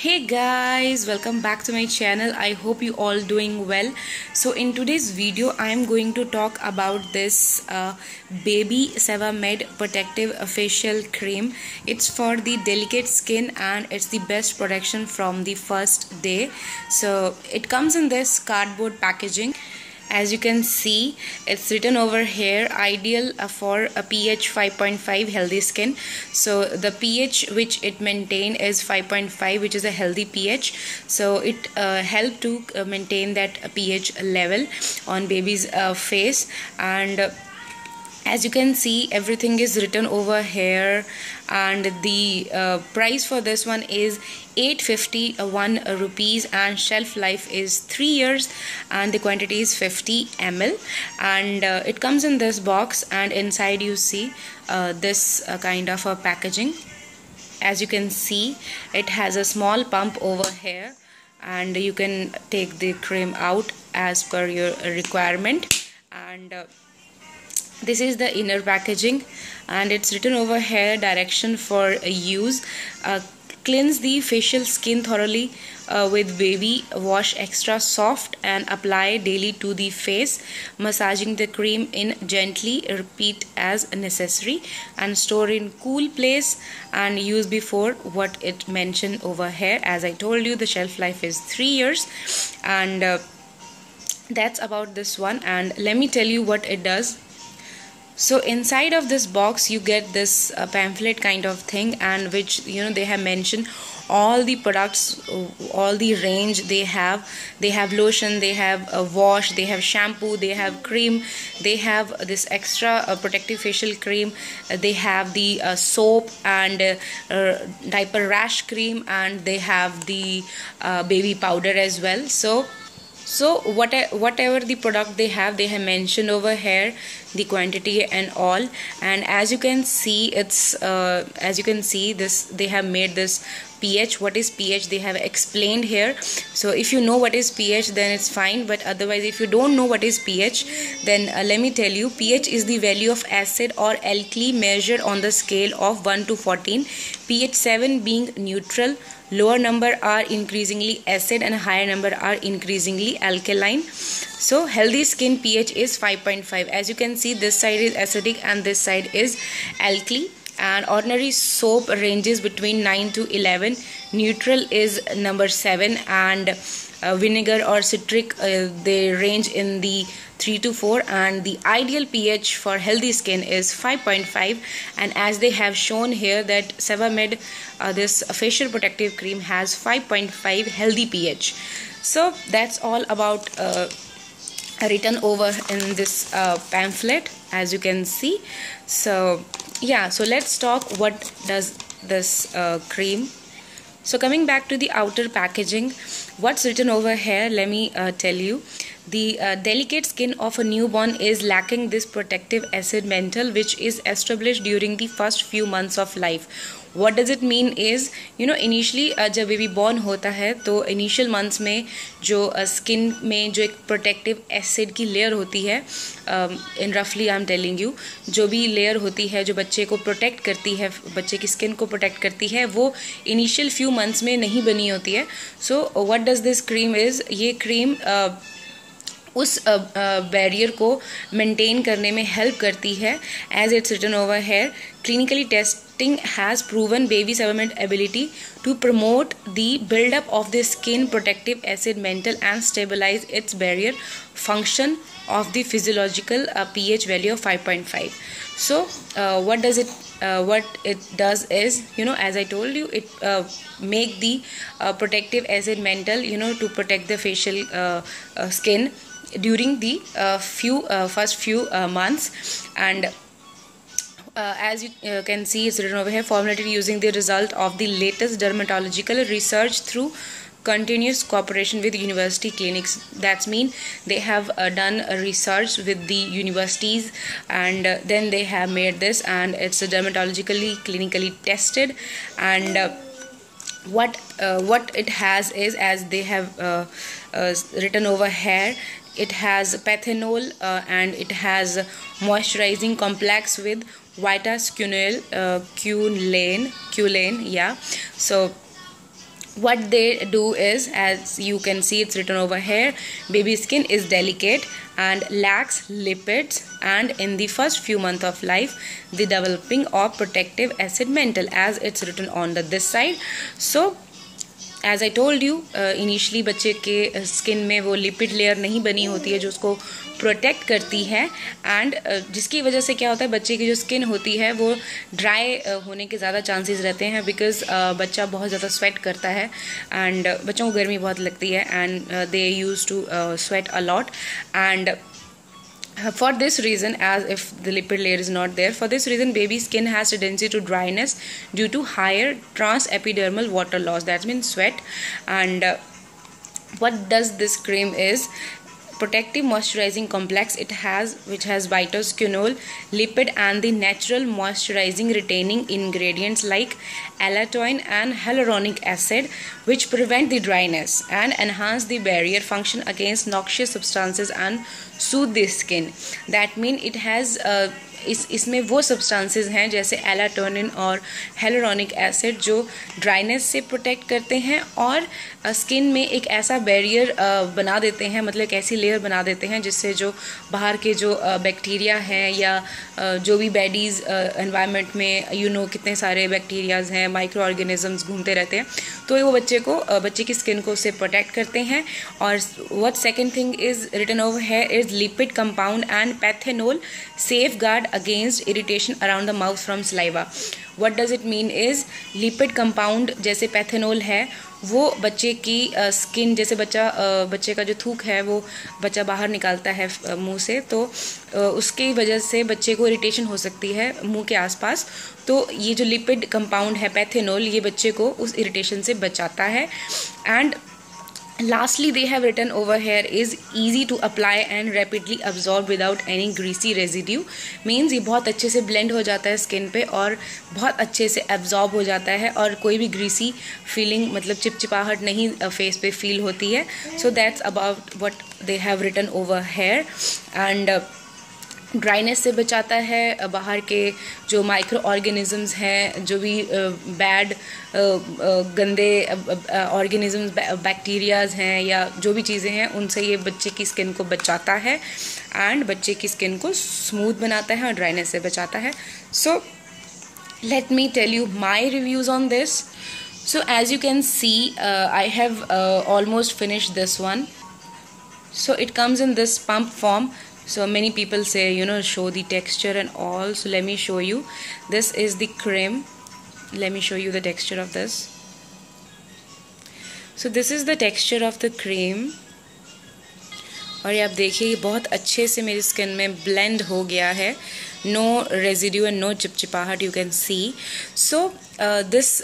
hey guys welcome back to my channel. I hope you all doing well. So in today's video i am going to talk about this uh, baby Sevamed protective facial cream. It's for the delicate skin and it's the best protection from the first day. So it comes in this cardboard packaging as you can see it's written over here ideal for a pH 5.5 healthy skin. So the pH which it maintain is 5.5 which is a healthy pH. So it uh, help to uh, maintain that pH level on baby's uh, face. And as you can see everything is written over here. And the uh, price for this one is 851 rupees. And shelf life is 3 years. And the quantity is 50 ml. And uh, it comes in this box. And inside you see uh, this uh, kind of a packaging. As you can see it has a small pump over here. And you can take the cream out as per your requirement. And uh, this is the inner packaging and it's written over here direction for use. Uh, cleanse the facial skin thoroughly uh, with baby wash extra soft and apply daily to the face. Massaging the cream in gently repeat as necessary and store in cool place and use before what it mentioned over here as i told you the shelf life is 3 years and uh, that's about this one. And let me tell you what it does so inside of this box you get this uh, pamphlet kind of thing and which you know they have mentioned all the products all the range they have. They have lotion they have a wash they have shampoo they have cream they have this extra uh, protective facial cream uh, they have the uh, soap and uh, uh, diaper rash cream and they have the uh, baby powder as well. So so what, whatever the product they have they have mentioned over here the quantity and all. And as you can see it's uh, as you can see this they have made this pH what is pH they have explained here. So if you know what is pH then it's fine. But otherwise if you don't know what is pH then uh, let me tell you pH is the value of acid or alkali measured on the scale of 1 to 14 pH 7 being neutral lower number are increasingly acid and higher number are increasingly alkaline. So healthy skin pH is 5.5 as you can see this side is acidic and this side is alkali and ordinary soap ranges between 9 to 11 neutral is number 7 and uh, vinegar or citric uh, they range in the 3 to 4 and the ideal pH for healthy skin is 5.5 and as they have shown here that Sevamed uh, this facial protective cream has 5.5 healthy pH. So that's all about uh, written over in this uh, pamphlet as you can see. So yeah so let's talk what does this uh, cream. So coming back to the outer packaging what's written over here let me uh, tell you the uh, delicate skin of a newborn is lacking this protective acid mantle which is established during the first few months of life. What does it mean is you know initially जब baby born होता है तो initial months में जो skin uh, में जो एक protective acid की लेयर होती है इन रफली आई एम टेलिंग यू जो भी लेयर होती है जो बच्चे को प्रोटेक्ट करती है बच्चे की स्किन को प्रोटेक्ट करती है वो इनिशियल फ्यू मंथ्स में नहीं बनी होती है. So what does this cream is ये क्रीम uh, उस बैरियर को मेंटेन करने में हेल्प करती है as it's written over here clinically testing has proven baby Sebamed ability to promote the buildup of the skin protective acid mantle and stabilise its barrier function of the physiological P H value of five point five so what does it what it does is you know as I told you it make the protective acid mantle you know to protect the facial skin during the uh, few uh, first few uh, months. And uh, as you uh, can see it's written over here formulated using the result of the latest dermatological research through continuous cooperation with university clinics. That's mean they have uh, done research with the universities and then they have made this and it's dermatologically clinically tested. And what what it has is as they have written over here it has panthenol uh, and it has moisturizing complex with vita uh, quinolane quinolane yeah. So what they do is as you can see it's written over here baby skin is delicate and lacks lipids and in the first few months of life the developing of protective acid mantle as it's written on the this side. So as I told you initially बच्चे के skin में वो lipid layer नहीं बनी होती है जो उसको प्रोटेक्ट करती है। एंड uh, जिसकी वजह से क्या होता है बच्चे की जो स्किन होती है वो ड्राई uh, होने के ज़्यादा चांसेस रहते हैं बिकॉज़ uh, बच्चा बहुत ज़्यादा स्वेट करता है। एंड बच्चों को गर्मी बहुत लगती है। And they use to sweat a lot and for this reason as if the lipid layer is not there for this reason baby skin has a tendency to dryness due to higher transepidermal water loss. That means sweat. And uh, what does this cream is protective moisturizing complex it has which has phytosquinol lipid and the natural moisturizing retaining ingredients like allantoin and hyaluronic acid which prevent the dryness and enhance the barrier function against noxious substances and soothe the skin. That mean it has uh, इस इसमें वो substances हैं जैसे allantoin और hyaluronic acid जो dryness से protect करते हैं और स्किन में एक ऐसा बैरियर बना देते हैं मतलब ऐसी लेयर बना देते हैं जिससे जो बाहर के जो बैक्टीरिया हैं या जो भी बैडीज़ एनवायरनमेंट में यू you नो know, कितने सारे बैक्टीरियाज हैं माइक्रो ऑर्गेनिजम्स घूमते रहते हैं तो वो बच्चे को बच्चे की स्किन को उससे प्रोटेक्ट करते हैं और what second thing is written over है is lipid compound and panthenol safeguard against irritation around the mouth from saliva what does it mean is lipid compound जैसे पैथेनोल है, वो बच्चे की स्किन जैसे बच्चा बच्चे का जो थूक है, वो बच्चा बाहर निकालता है मुँह से तो उसकी वजह से बच्चे को इरिटेशन हो सकती है मुँह के आसपास। तो ये जो लिपिड कंपाउंड है, पैथेनोल, ये बच्चे को उस इरिटेशन से बचाता है। And lastly they have written over here is easy to apply and rapidly absorb without any greasy residue means ये बहुत अच्छे से blend हो जाता है skin पे और बहुत अच्छे से absorb हो जाता है और कोई भी greasy feeling मतलब चिपचिपाहट नहीं face पे feel होती है so that's about what they have written over here and uh, dryness से बचाता है बाहर के जो माइक्रो ऑर्गेनिज़म्स हैं, जो भी बैड गंदे ऑर्गेनिज़म्स बैक्टीरियाज हैं या जो भी चीज़ें हैं, उनसे ये बच्चे की स्किन को बचाता है एंड बच्चे की स्किन को स्मूथ बनाता है और ड्राइनेस से बचाता है। So let me tell you my reviews on this so as you can see I have almost finish this one so it comes in this pump form. So many people say you know show the texture and all. So let me show you. This is the cream. Let me show you the texture of this. So this is the texture of the cream और ये आप देखिए, ये बहुत अच्छे से मेरी skin में ब्लेंड हो गया है। नो रेजिड्यू एंड नो चिपचिपाहट you can see so this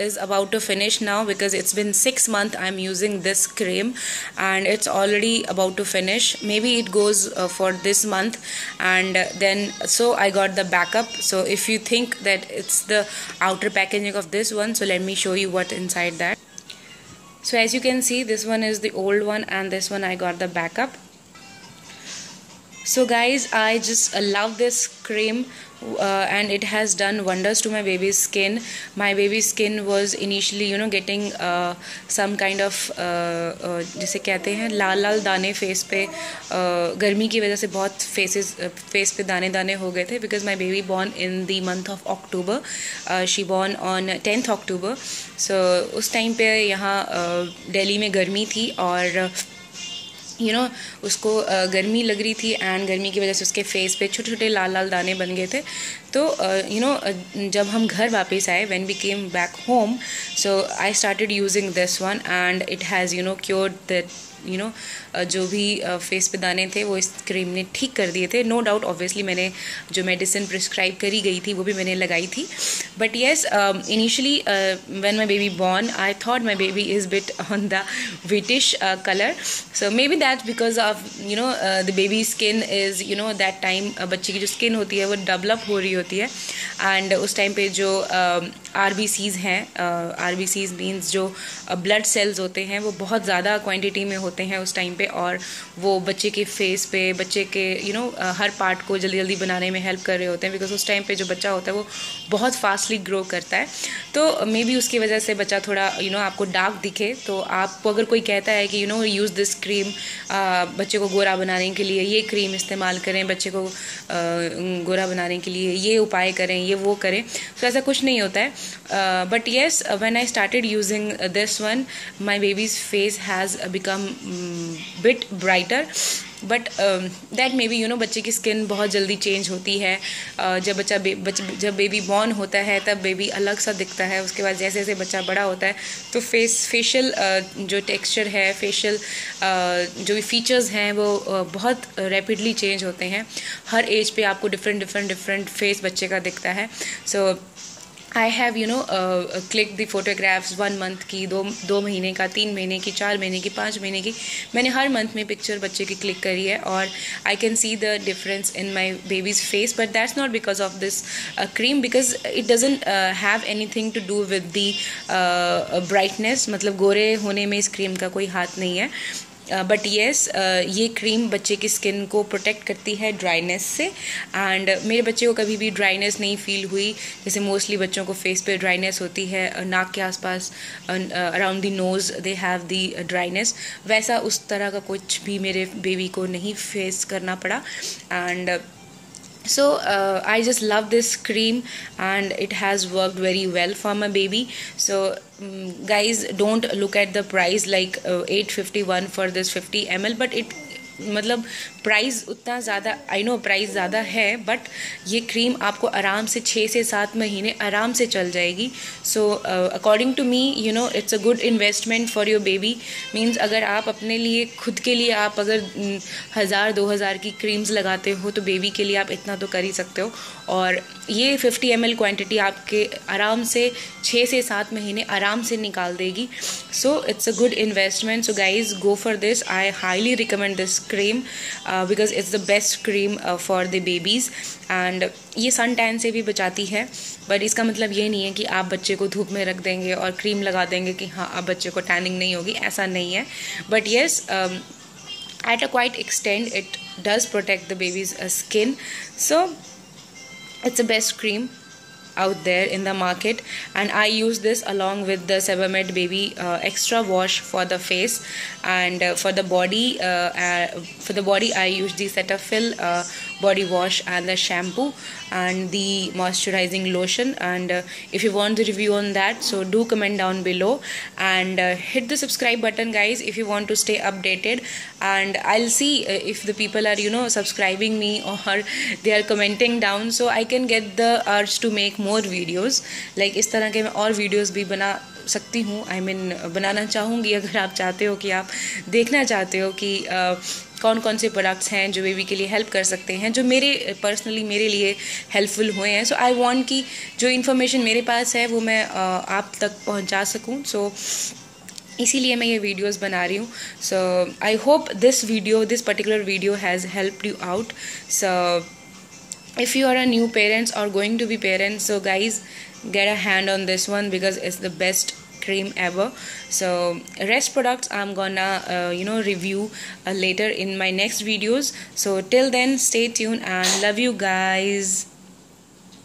is about to finish now because it's been six month I am using this cream and it's already about to finish maybe it goes for this month and then so I got the backup so if you think that it's the outer packaging of this one so let me show you what inside that so as you can see this one is the old one and this one I got the backup so guys I just love this cream and it has done wonders to my baby skin my baby skin was initially you know getting some kind of जैसे कहते हैं लाल लाल दाने face पे uh, गर्मी की वजह से बहुत फेसेस फेस uh, पे दाने दाने हो गए थे because my baby born in the month of October she born on tenth October so उस टाइम पे यहाँ uh, डेली में गर्मी थी और uh, यू नो उसको गर्मी लग रही थी एंड गर्मी की वजह से उसके फेस पे छोटे छोटे लाल लाल दाने बन गए थे। तो यू नो जब हम घर वापस आए when we came back home so I started using this one and it has you know cure the you know जो भी फेस पे दाने थे, वो इस क्रीम ने ठीक कर दिए थे। नो डाउट ऑब्वियसली मैंने जो मेडिसिन प्रिस्क्राइब करी गई थी, वो भी मैंने लगाई थी। But yes initially when my baby born I thought my baby is bit on the whitish colour so maybe that because of you know the baby skin is you know that time बच्चे की जो skin होती है, वो develop हो रही होती है। एंड उस टाइम पे जो आर बी सीज़ हैं आर बी सीज़ मीन्स जो ब्लड सेल्स होते हैं वो बहुत ज़्यादा क्वांटिटी में होते हैं उस टाइम पे और वो बच्चे के फेस पे बच्चे के यू you नो know, हर पार्ट को जल्दी जल्दी बनाने में हेल्प कर रहे होते हैं बिकॉज़ उस टाइम पे जो बच्चा होता है वो बहुत फास्टली ग्रो करता है। तो मे बी उसकी वजह से बच्चा थोड़ा यू you नो know, आपको डार्क दिखे तो आपको अगर कोई कहता है कि you know use this cream बच्चे को गोरा बनाने के लिए ये क्रीम इस्तेमाल करें बच्चे को गोरा बनाने के लिए ये उपाय करें ये वो करें तो ऐसा कुछ नहीं होता है। Uh, but yes uh, when i started using uh, this one my baby's face has uh, become um, bit brighter. But that may be you know बच्चे की स्किन बहुत जल्दी चेंज होती है। Uh, जब बच्चा बे, बच, जब बेबी बॉर्न होता है तब बेबी अलग सा दिखता है। उसके बाद जैसे जैसे बच्चा बड़ा होता है तो फेस फेशियल uh, जो टेक्सचर है फेशियल uh, जो भी फीचर्स हैं वो uh, बहुत रैपिडली चेंज होते हैं। हर एज पे आपको डिफरेंट डिफरेंट डिफरेंट फेस बच्चे का दिखता है। So so, I have you know click the photographs one month की, दो दो महीने का, तीन महीने की, चार महीने की, पाँच महीने की। मैंने हर मंथ में पिक्चर बच्चे की क्लिक करी है और I can see the difference in my baby's face but that's not because of this cream because it doesn't have anything to do with the brightness मतलब गोरे होने में इस क्रीम का कोई हाथ नहीं है। बट uh, येस uh, ये क्रीम बच्चे की स्किन को प्रोटेक्ट करती है ड्राइनेस से। एंड मेरे बच्चे को कभी भी ड्राइनेस नहीं फील हुई। जैसे मोस्टली बच्चों को फेस पे ड्राइनेस होती है uh, नाक के आसपास around the nose they have the dryness वैसा उस तरह का कुछ भी मेरे बेबी को नहीं फेस करना पड़ा। And so uh, i just love this cream and it has worked very well for my baby. So um, guys don't look at the price like uh, 851 for this 50 ml but it मतलब price उतना ज़्यादा I know price ज़्यादा है but ये cream आपको आराम से छः से सात महीने आराम से चल जाएगी। So according to me you know it's a good investment for your baby means अगर आप अपने लिए, खुद के लिए आप अगर हज़ार, दो हज़ार की क्रीम्स लगाते हो तो बेबी के लिए आप इतना तो कर ही सकते हो। और ये 50 एम एल क्वान्टिटी आपके आराम से छः से सात महीने आराम से निकाल देगी। So it's a good investment so guys go for this I highly recommend this cream because it's the best cream for the babies and ये सन टैन से भी बचाती है बट इसका मतलब ये नहीं है कि आप बच्चे को धूप में रख देंगे और क्रीम लगा देंगे कि हाँ अब बच्चे को टैनिंग नहीं होगी। ऐसा नहीं है। But yes at a quite extent it does protect the baby's skin so it's the best cream out there in the market. And I use this along with the Sebamed Baby uh, extra wash for the face and uh, for the body uh, uh for the body I use the Cetaphil uh, body wash and the shampoo and the moisturizing lotion and uh, if you want the review on that so do comment down below and hit the subscribe button guys if you want to stay updated and I'll see if the people are you know subscribing me or they are commenting down so I can get the urge to make more more videos like इस तरह के मैं और videos भी बना सकती हूँ I mean बनाना चाहूँगी अगर आप चाहते हो कि आप देखना चाहते हो कि uh, कौन कौन से प्रोडक्ट्स हैं जो बेबी के लिए हेल्प कर सकते हैं जो मेरे पर्सनली मेरे लिए हेल्पफुल हुए हैं. सो आई वांट कि जो इन्फॉर्मेशन मेरे पास है वो मैं uh, आप तक पहुँचा सकूँ. सो so, इसीलिए मैं ये वीडियोस बना रही हूँ. So I hope this video this particular video has help you out so if you are a new parents or going to be parents so guys get a hand on this one because it's the best cream ever. So rest products i'm gonna uh, you know review uh, later in my next videos. So till then stay tuned and love you guys